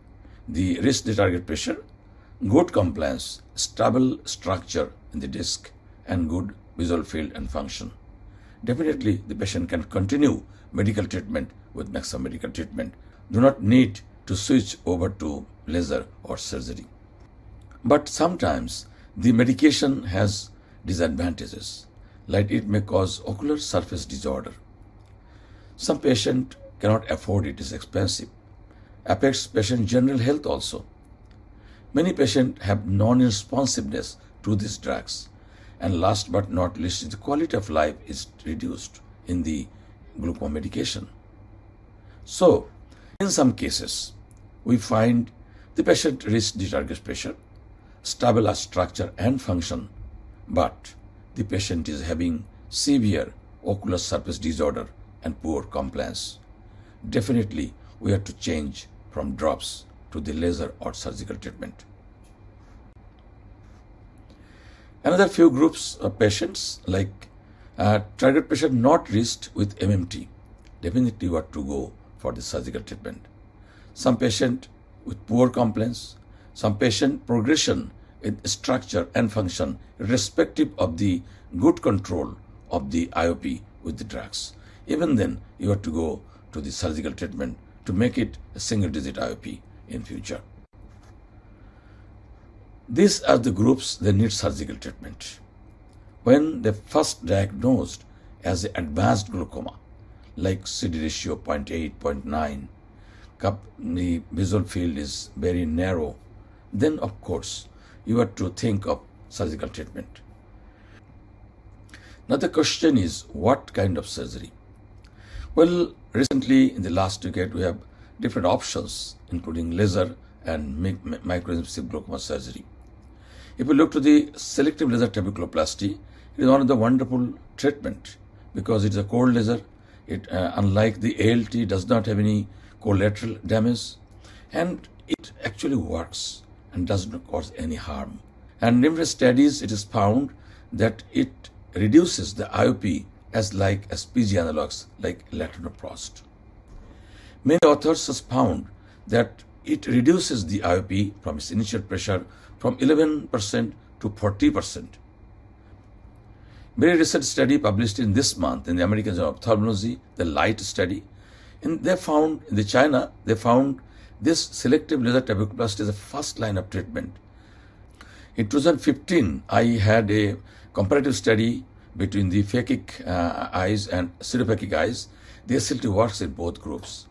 the risk the target pressure, good compliance, stable structure in the disc, and good visual field and function. Definitely, the patient can continue medical treatment with maximum medical treatment. Do not need to switch over to laser or surgery. But sometimes the medication has disadvantages, like it may cause ocular surface disorder. Some patient cannot afford it, is expensive. Affects patient general health also. Many patients have non-responsiveness to these drugs. And last but not least, the quality of life is reduced in the glaucoma medication. So, in some cases, we find the patient reaches the target pressure, stable structure and function, but the patient is having severe ocular surface disorder and poor compliance. Definitely, we have to change from drops to the laser or surgical treatment. Another few groups of patients like uh, target pressure not reached with MMT, definitely have to go for the surgical treatment. Some patient with poor compliance, some patient progression structure and function irrespective of the good control of the IOP with the drugs. Even then, you have to go to the surgical treatment to make it a single digit IOP in future. These are the groups that need surgical treatment. When they first diagnosed as advanced glaucoma, like CD ratio 0.8, 0.9, the visual field is very narrow, then of course you have to think of surgical treatment. Now the question is, what kind of surgery? Well, recently in the last decade we have different options, including laser and microinvasive glaucoma surgery. If we look to the selective laser trabeculoplasty, It is one of the wonderful treatment because it is a cold laser. It, uh, unlike the ALT, does not have any collateral damage, and it actually works and does not cause any harm. And numerous studies, it is found that it reduces the IOP as like as PG analogs like latanoprost. Many authors have found that it reduces the IOP from its initial pressure from 11% to 40%. Very recent study published in this month in the American Journal of Ophthalmology, the LIGHT study, and they found in the China, they found this selective laser trabeculoplasty is a first line of treatment. In 2015, I had a comparative study between the phakic uh, eyes and pseudophakic eyes. The SLT works in both groups.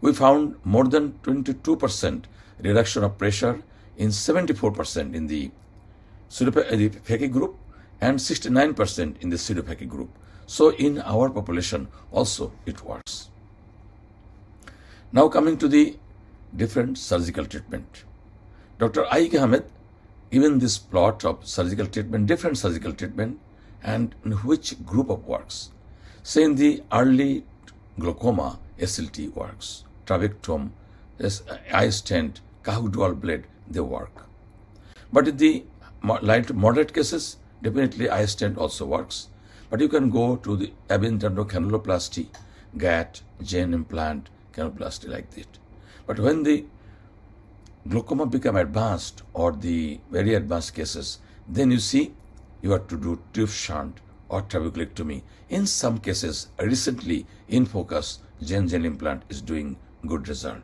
We found more than 22% reduction of pressure in 74% in the pseudophakic group and 69% in the pseudophakic group. So in our population also it works. Now coming to the different surgical treatment. Dr. Ike Ahmed given this plot of surgical treatment, different surgical treatment and in which group of works. Say in the early glaucoma, SLT works, trabectome, uh, eye stent, Kahook dual blade, they work. But in the light moderate cases, definitely iStent also works. But you can go to the canaloplasty, GATT, XEN implant, canaloplasty like that. But when the glaucoma become advanced or the very advanced cases, then you see you have to do tube shunt or trabeculectomy. In some cases, recently in focus, XEN gel implant is doing good result.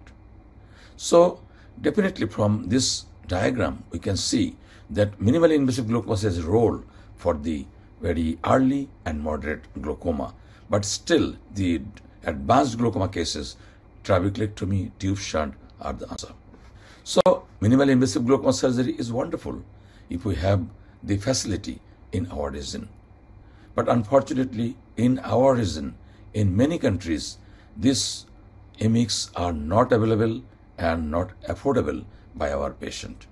So definitely from this diagram, we can see that minimally invasive glaucoma has a role for the very early and moderate glaucoma. But still, the advanced glaucoma cases, trabeculectomy, tube shunt are the answer. So, minimally invasive glaucoma surgery is wonderful if we have the facility in our region. But unfortunately, in our region, in many countries, these MX are not available and not affordable by our patient.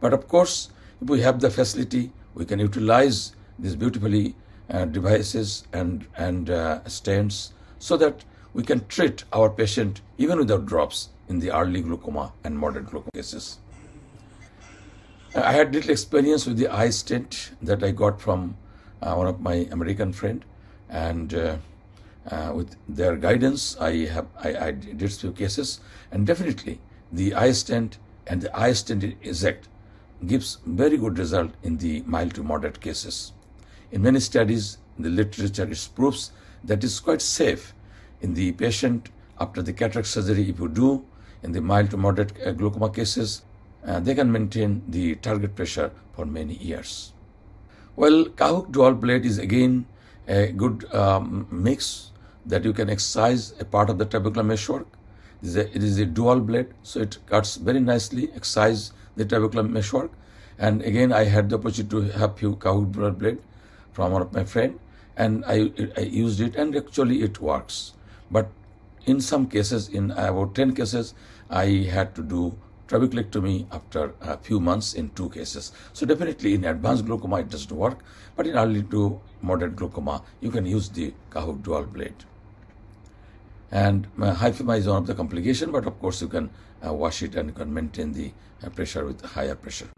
But of course, if we have the facility, we can utilize these beautifully uh, devices and, and uh, stents so that we can treat our patient even without drops in the early glaucoma and moderate glaucoma cases. I had little experience with the iStent that I got from uh, one of my American friend, and uh, uh, with their guidance, I have I, I did few cases, and definitely the iStent and the eye stent eject gives very good result in the mild to moderate cases. In many studies, the literature is proves that it's quite safe in the patient after the cataract surgery. If you do in the mild to moderate uh, glaucoma cases, uh, they can maintain the target pressure for many years. Well, Kahook dual blade is again a good um, MIGS that you can excise a part of the trabecular meshwork. It is, a, it is a dual blade, so it cuts very nicely, excise the trabecular meshwork. And again, I had the opportunity to have few Kahook dual blade from one of my friend, and I, I used it, and actually it works. But in some cases, in about 10 cases, I had to do trabeculectomy after a few months in two cases. So definitely in advanced glaucoma it doesn't work, but in early to moderate glaucoma you can use the Kahook dual blade. And uh, hyphema is one of the complication, but of course you can uh, wash it and you can maintain the uh, pressure with higher pressure.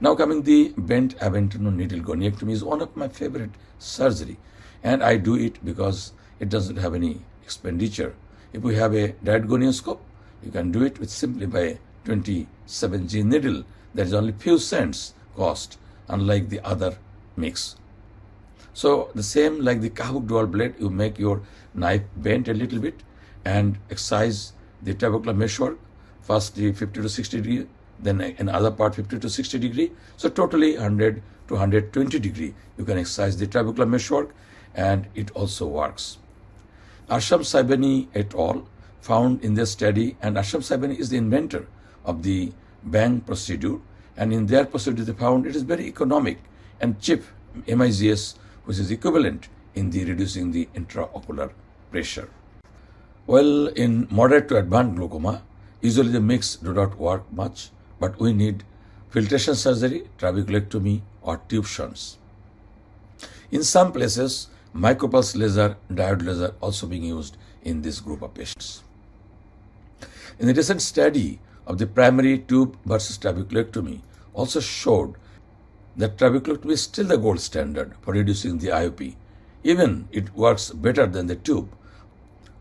Now coming the bent ab interno needle goniectomy is one of my favorite surgery and I do it because it doesn't have any expenditure. If we have a direct gonioscope, you can do it with simply by 27G needle. There is only few cents cost, unlike the other MIGS. So the same like the Kahook dual blade, you make your knife bent a little bit and excise the trabecular meshwork, first the 50 to 60 degree, then another part 50 to 60 degree. So totally 100 to 120 degree, you can excise the trabecular meshwork and it also works. Arsham Sheybani et al. found in their study, and Arsham Sheybani is the inventor of the Bang procedure, and in their procedure they found it is very economic and cheap MIGS, which is equivalent in the reducing the intraocular pressure. Well, in moderate to advanced glaucoma, usually the MIGS do not work much, but we need filtration surgery, trabeculectomy, or tube shunts. In some places, micropulse laser, diode laser also being used in this group of patients. In the recent study of the primary tube versus trabeculectomy also showed that trabeculectomy is still the gold standard for reducing the IOP. Even it works better than the tube,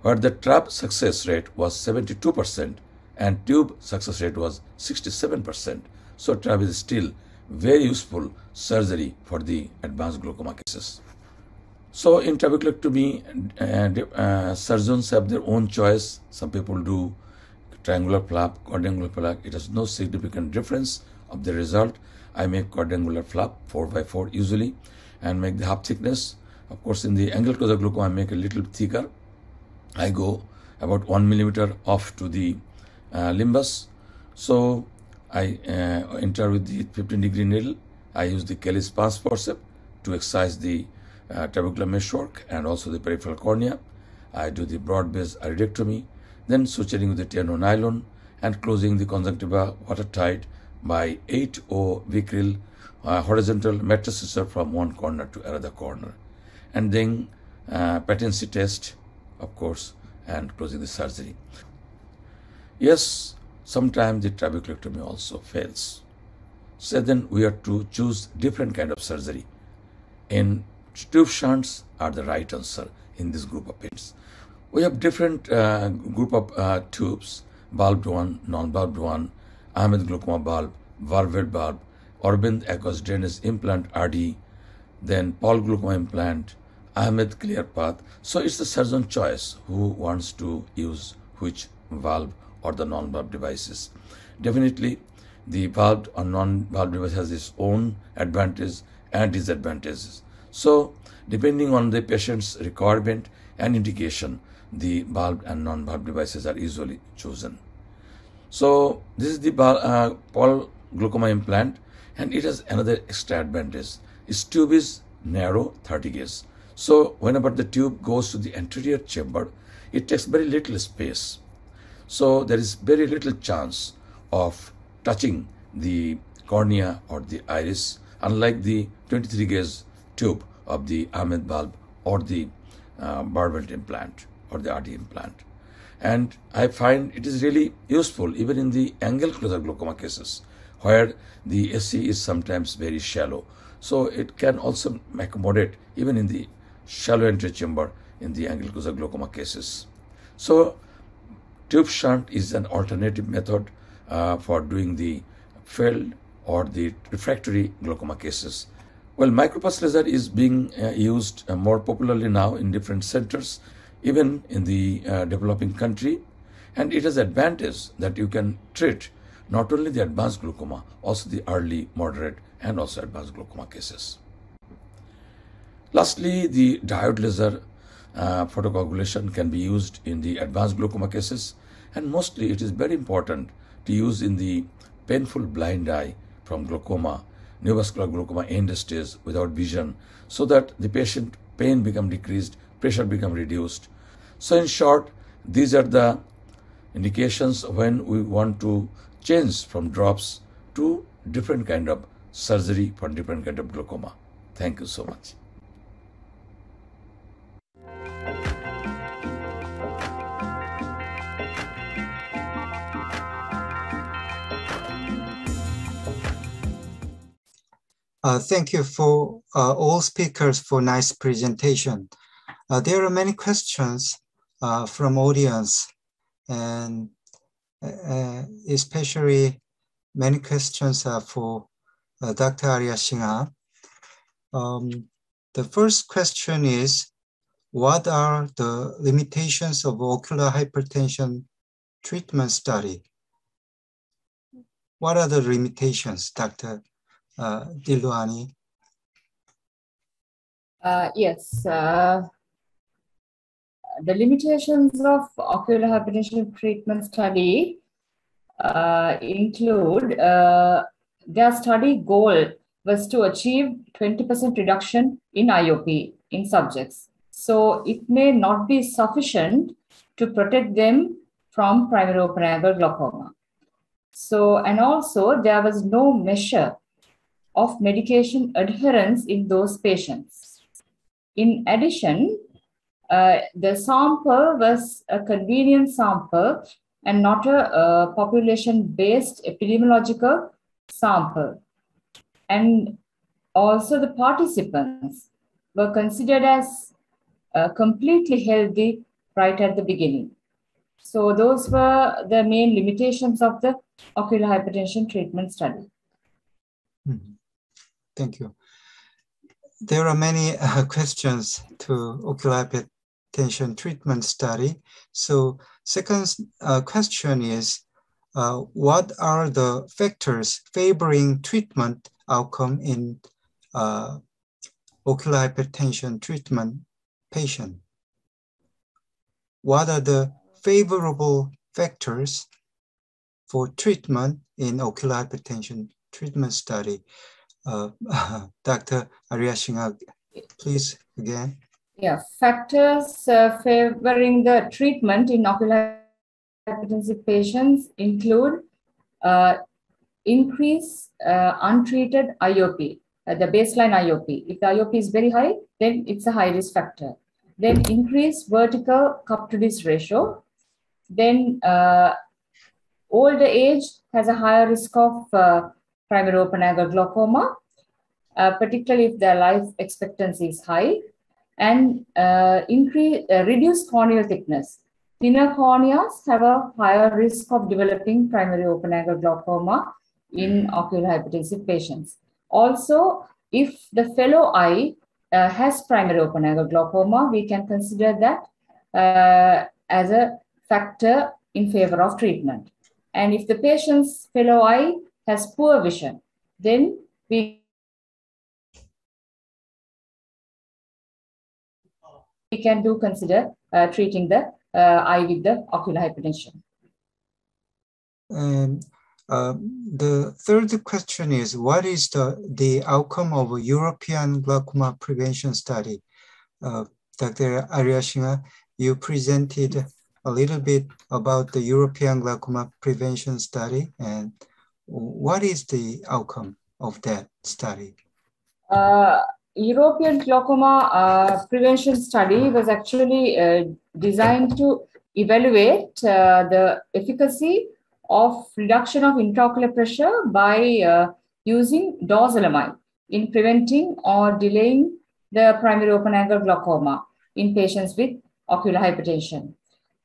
where the trab success rate was 72% and tube success rate was 67%. So trab is still very useful surgery for the advanced glaucoma cases. So in trabeculectomy, uh, uh, surgeons have their own choice. Some people do triangular flap, quadrangular flap. It has no significant difference of the result. I make quadrangular flap 4 by 4 usually and make the half thickness. Of course, in the angle closure glaucoma, I make a little thicker. I go about 1 millimeter off to the uh, limbus. So I uh, enter with the 15 degree needle. I use the Kelly's pars forceps to excise the uh, trabecular meshwork and also the peripheral cornea. I do the broad base iridectomy, then suturing with the Teano nylon and closing the conjunctiva watertight by 8O Vicryl uh, horizontal mattress suture from one corner to another corner. And then uh, patency test, of course, and closing the surgery. Yes, sometimes the trabeculectomy also fails. So then we have to choose different kind of surgery. In tube shunts are the right answer in this group of patients. We have different uh, group of uh, tubes, bulbed one, non-bulbed one, Ahmed glaucoma bulb, valved bulb, Aurolab aqueous drainage implant RD, then Paul glaucoma implant, Ahmed clear path. So it's the surgeon choice who wants to use which valve or the non-valve devices. Definitely, the valved or non-valve device has its own advantages and disadvantages. So, depending on the patient's requirement and indication, the valved and non-valved devices are usually chosen. So, this is the uh, Paul glaucoma implant, and it has another extra advantage. Its tube is narrow, 30 gauge. So, whenever the tube goes to the anterior chamber, it takes very little space so there is very little chance of touching the cornea or the iris, unlike the 23 gauge tube of the Ahmed bulb or the uh, Baerveldt implant or the RD implant. And I find it is really useful even in the angle closure glaucoma cases where the AC is sometimes very shallow. So it can also accommodate even in the shallow anterior chamber in the angle closure glaucoma cases. So Tube shunt is an alternative method uh, for doing the failed or the refractory glaucoma cases. Well, micropulse laser is being uh, used uh, more popularly now in different centers, even in the uh, developing country. And it has advantage that you can treat not only the advanced glaucoma, also the early, moderate, and also advanced glaucoma cases. Lastly, the diode laser uh, photocoagulation can be used in the advanced glaucoma cases and mostly it is very important to use in the painful blind eye from glaucoma, neovascular glaucoma end stage without vision so that the patient pain become decreased, pressure become reduced. So in short, these are the indications when we want to change from drops to different kind of surgery for different kind of glaucoma. Thank you so much.
Uh, thank you for uh, all speakers for nice presentation. Uh, there are many questions uh, from audience and uh, especially many questions are for uh, Dr. Arya Singha. Um, the first question is, what are the limitations of ocular hypertension treatment study? What are the limitations, Dr uh, Dilwani?
Uh, yes. Uh, the limitations of ocular hypertension treatment study uh, include uh, their study goal was to achieve 20% reduction in IOP in subjects. So it may not be sufficient to protect them from primary open angle glaucoma. So, and also there was no measure of medication adherence in those patients. in addition, uh, the sample was a convenient sample and not a, a population-based epidemiological sample. And also the participants were considered as uh, completely healthy right at the beginning. So those were the main limitations of the ocular hypertension treatment study.
Mm -hmm. Thank you. There are many uh, questions to ocular hypertension treatment study. So second uh, question is, uh, what are the factors favoring treatment outcome in uh, ocular hypertension treatment patient? What are the favorable factors for treatment in ocular hypertension treatment study? Uh, Dr. Arya Singha, please again.
Yeah, factors uh, favoring the treatment in ocular hypertensive patients include uh, increase uh, untreated IOP, uh, the baseline IOP. If the IOP is very high, then it's a high risk factor. Then increase vertical cup to disc ratio. Then uh, older age has a higher risk of uh, primary open angle glaucoma, uh, particularly if their life expectancy is high, and uh, increase uh, reduce corneal thickness. Thinner corneas have a higher risk of developing primary open angle glaucoma in ocular hypertensive patients. Also, if the fellow eye uh, has primary open angle glaucoma, we can consider that uh, as a factor in favor of treatment. And if the patient's fellow eye has poor vision, then we we can do consider uh, treating the uh, eye with the ocular hypertension.
Um, uh, the third question is, what is the, the outcome of a European glaucoma prevention study? Uh, Dr. Arya Singha, you presented a little bit about the European glaucoma prevention study and what is the outcome of that study?
Uh, European glaucoma uh, prevention study was actually uh, designed to evaluate uh, the efficacy of reduction of intraocular pressure by uh, using dorzolamide in preventing or delaying the primary open angle glaucoma in patients with ocular hypertension.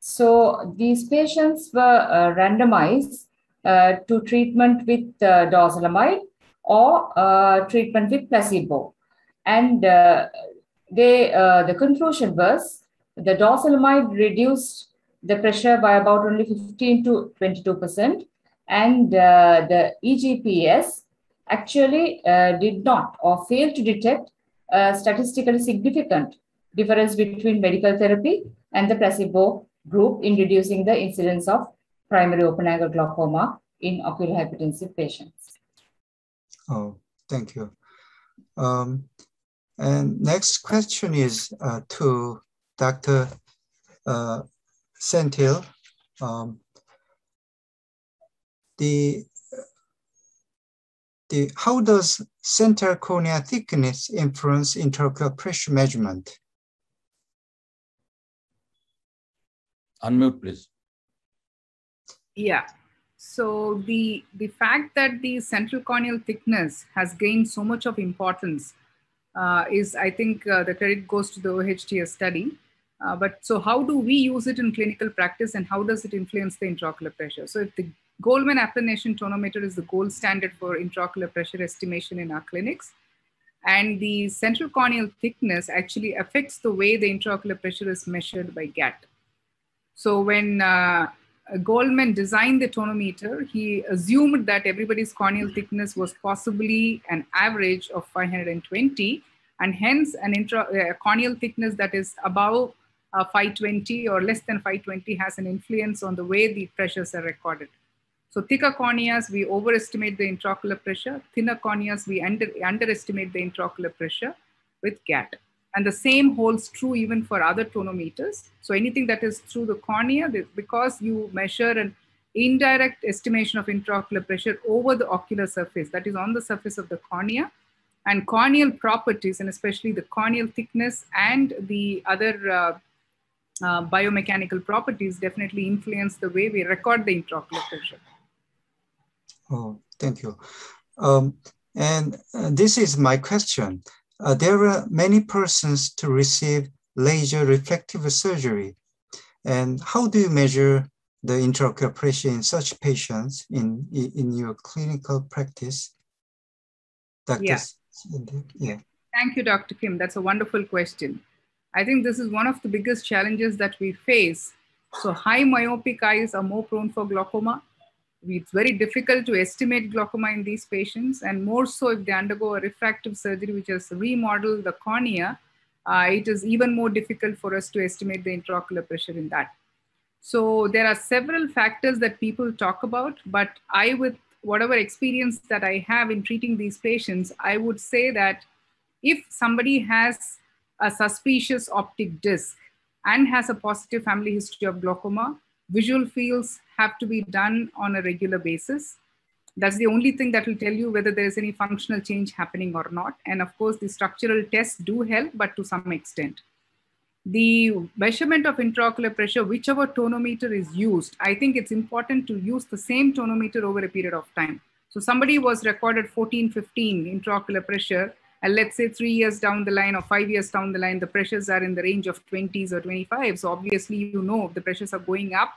So these patients were uh, randomized to treatment with uh, dorzolamide or uh, treatment with placebo. And uh, they, uh, the conclusion was the dorzolamide reduced the pressure by about only 15 to 22%. And uh, the EGPS actually uh, did not or failed to detect a statistically significant difference between medical therapy and the placebo group in reducing the incidence of primary open angle glaucoma in ocular hypertensive patients.
Oh, thank you. Um, and next question is uh, to Dr. Uh, Senthil, um, the, the, how does center cornea thickness influence intraocular pressure measurement?
Unmute, please.
Yeah. So the, the fact that the central corneal thickness has gained so much of importance uh, is, I think, uh, the credit goes to the OHTS study. Uh, but so how do we use it in clinical practice and how does it influence the intraocular pressure? So if the Goldmann applanation tonometer is the gold standard for intraocular pressure estimation in our clinics, and the central corneal thickness actually affects the way the intraocular pressure is measured by GAT. So when Goldmann designed the tonometer, he assumed that everybody's corneal thickness was possibly an average of 520, and hence an intra, uh, corneal thickness that is above uh, 520 or less than 520 has an influence on the way the pressures are recorded. So thicker corneas, we overestimate the intraocular pressure. Thinner corneas, we under, underestimate the intraocular pressure with GAT. And the same holds true even for other tonometers. So anything that is through the cornea, because you measure an indirect estimation of intraocular pressure over the ocular surface, that is on the surface of the cornea, And corneal properties, and especially the corneal thickness and the other uh, uh, biomechanical properties, definitely influence the way we record the intraocular pressure.
Oh, thank you. Um, and uh, this is my question. Uh, there are many persons to receive laser refractive surgery. And how do you measure the intraocular pressure in such patients in, in your clinical practice?
Dr. Yeah. yeah. Thank you, Dr. Kim. That's a wonderful question. I think this is one of the biggest challenges that we face. So high myopic eyes are more prone for glaucoma. It's very difficult to estimate glaucoma in these patients and more so if they undergo a refractive surgery, which has remodeled the cornea, uh, it is even more difficult for us to estimate the intraocular pressure in that. So there are several factors that people talk about, but I, with whatever experience that I have in treating these patients, I would say that if somebody has a suspicious optic disc and has a positive family history of glaucoma, visual fields have to be done on a regular basis. That's the only thing that will tell you whether there is any functional change happening or not. And of course, the structural tests do help, but to some extent. The measurement of intraocular pressure, whichever tonometer is used, I think it's important to use the same tonometer over a period of time. So somebody was recorded 14, 15 intraocular pressure, and let's say three years down the line or five years down the line, the pressures are in the range of 20s or 25. So obviously, you know, the pressures are going up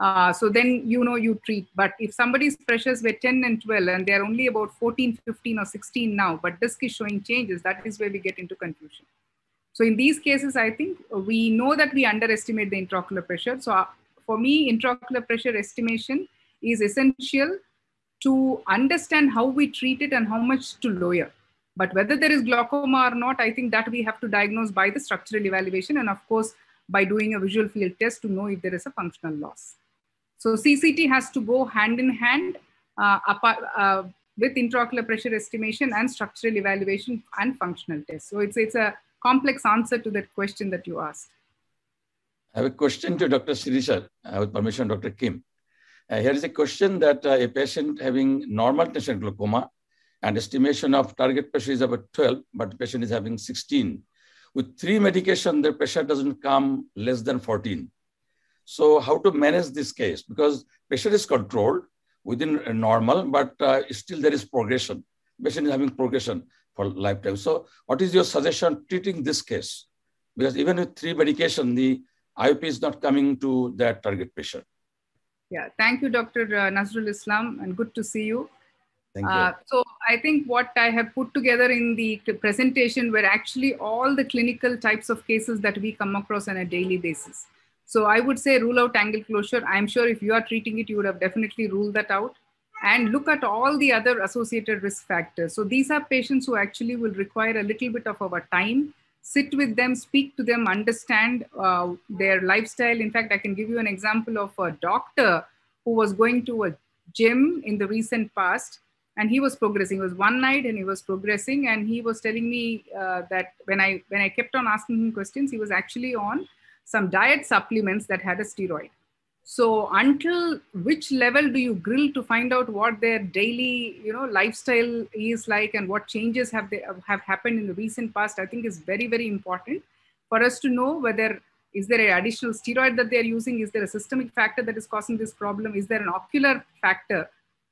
uh, so then you know you treat. But if somebody's pressures were 10 and 12 and they're only about 14, 15 or 16 now, but disc is showing changes, that is where we get into confusion. So in these cases, I think we know that we underestimate the intraocular pressure. So uh, for me, intraocular pressure estimation is essential to understand how we treat it and how much to lower. But whether there is glaucoma or not, I think that we have to diagnose by the structural evaluation and of course, by doing a visual field test to know if there is a functional loss. So CCT has to go hand in hand uh, apart, uh, with intraocular pressure estimation and structural evaluation and functional tests. So it's, it's a complex answer to that question that you asked.
I have a question to Dr. Sirisha, uh, with permission, Dr. Kim. Uh, here is a question that uh, a patient having normal tension glaucoma and estimation of target pressure is about 12, but the patient is having 16. With three medication, their pressure doesn't come less than 14. So how to manage this case? Because patient is controlled within normal, but uh, still there is progression. Patient is having progression for lifetime. So what is your suggestion treating this case? Because even with three medication, the IOP is not coming to that target patient.
Yeah, thank you, Dr. Uh, Nazrul Islam, and good to see you.
Thank you. Uh,
so I think what I have put together in the presentation were actually all the clinical types of cases that we come across on a daily basis. So I would say rule out angle closure. I'm sure if you are treating it, you would have definitely ruled that out and look at all the other associated risk factors. So these are patients who actually will require a little bit of our time, sit with them, speak to them, understand uh, their lifestyle. In fact, I can give you an example of a doctor who was going to a gym in the recent past and he was progressing. It was one night and he was progressing and he was telling me uh, that when I, when I kept on asking him questions, he was actually on some diet supplements that had a steroid. So until which level do you grill to find out what their daily, you know, lifestyle is like and what changes have they have happened in the recent past? I think is very very important for us to know whether is there an additional steroid that they are using? Is there a systemic factor that is causing this problem? Is there an ocular factor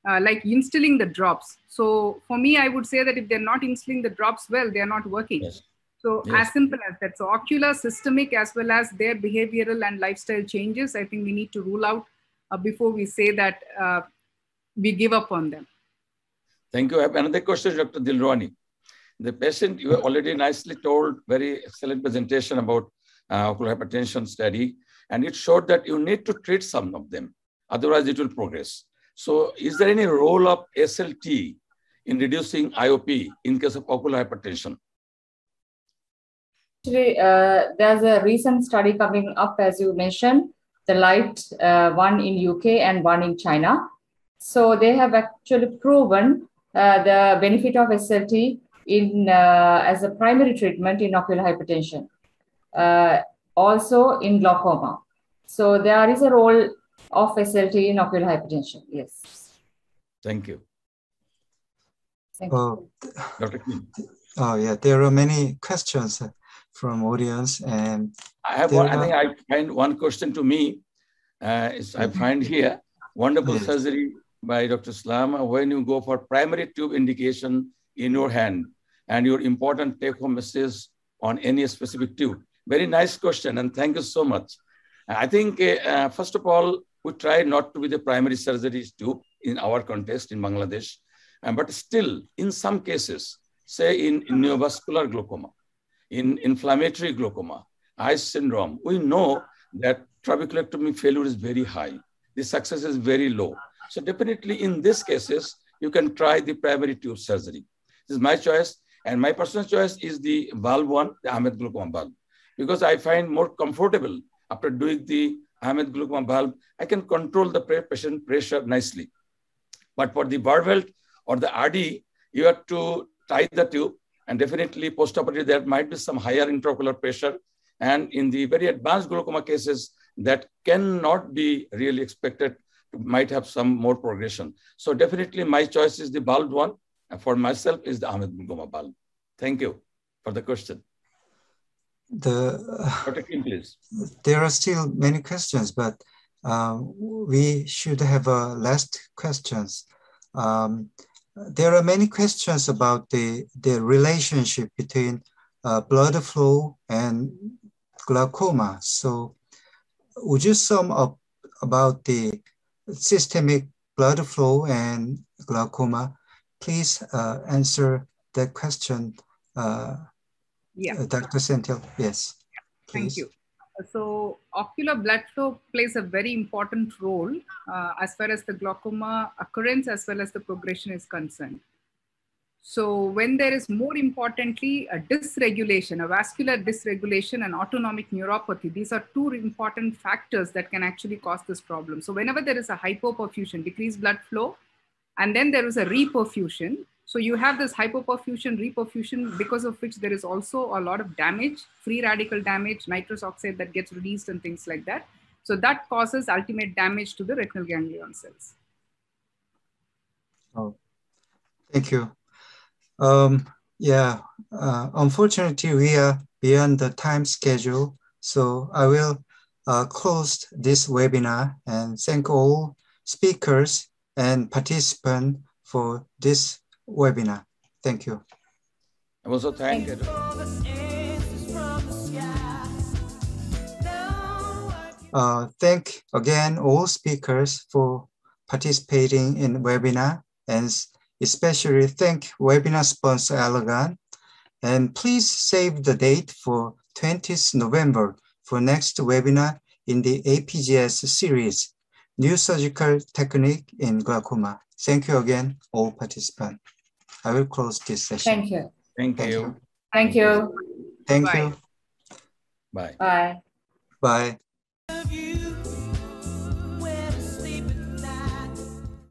uh, like instilling the drops? So for me, I would say that if they're not instilling the drops well, they are not working. Yes. So yes. as simple as that. So ocular, systemic, as well as their behavioral and lifestyle changes, I think we need to rule out uh, before we say that uh, we give up on them.
Thank you. I have another question, Dr. Dilruani. The patient, you have already nicely told, very excellent presentation about uh, ocular hypertension study, and it showed that you need to treat some of them, otherwise it will progress. So is there any role of SLT in reducing IOP in case of ocular hypertension?
Actually, uh, there's a recent study coming up, as you mentioned, the light uh, one in UK and one in China. So they have actually proven uh, the benefit of SLT in uh, as a primary treatment in ocular hypertension, uh, also in glaucoma. So there is a role of SLT in ocular hypertension. Yes.
Thank you.
Oh,
Dr. Kim.
oh, yeah, there are many questions from audience and
I have one, I think I find one question to me. Uh, is I find here wonderful
Yes.
surgery by Dr. Slama when you go for primary tube indication in your hand and your important take home message on any specific tube. Very nice question and thank you so much. I think, uh, first of all, we try not to be the primary surgery tube in our context in Bangladesh. Uh, but still, in some cases, say in, in neovascular glaucoma, in inflammatory glaucoma, ICE syndrome, we know that trabeculectomy failure is very high. The success is very low. So definitely in these cases, you can try the primary tube surgery. This is my choice. And my personal choice is the valve one, the Ahmed glaucoma valve, because I find more comfortable after doing the Ahmed glaucoma valve. I can control the patient pressure nicely. But for the Baerveldt or the RD, you have to tie the tube and definitely postoperatively there might be some higher intraocular pressure. And in the very advanced glaucoma cases, that cannot be really expected, might have some more progression. So definitely my choice is the valve one. And for myself is the Ahmed glaucoma valve. Thank you for the question.
the
Dr. Kim, please.
there are still many questions, but uh, we should have uh, last questions. Um, there are many questions about the, the relationship between uh, blood flow and glaucoma. So would you sum up about the systemic blood flow and glaucoma? Please uh, answer that question, uh,
Yeah,
Dr. Senthil. Yes.
thank you. So, ocular blood flow plays a very important role uh, as far as the glaucoma occurrence as well as the progression is concerned. So, when there is more importantly a dysregulation, a vascular dysregulation, and autonomic neuropathy, these are two important factors that can actually cause this problem. So, whenever there is a hypoperfusion, decreased blood flow, and then there is a reperfusion, so you have this hypoperfusion, reperfusion, because of which there is also a lot of damage, free radical damage, nitrous oxide that gets released and things like that. So that causes ultimate damage to the retinal ganglion cells.
Oh, thank you. Um, yeah, uh, unfortunately, we are beyond the time schedule. So I will uh, close this webinar and thank all speakers and participant for this webinar. Thank you.
I also thank
Thank
you.
Uh, thank again all speakers for participating in webinar and especially thank webinar sponsor Allergan. And please save the date for 20th November for next webinar in the APGS series, New Surgical Technique in Glaucoma. Thank you again, all participants. I will close this session.
Thank you.
Thank
Thank
you.
you.
Thank you.
Thank
Bye.
you.
Bye.
Bye.
Bye.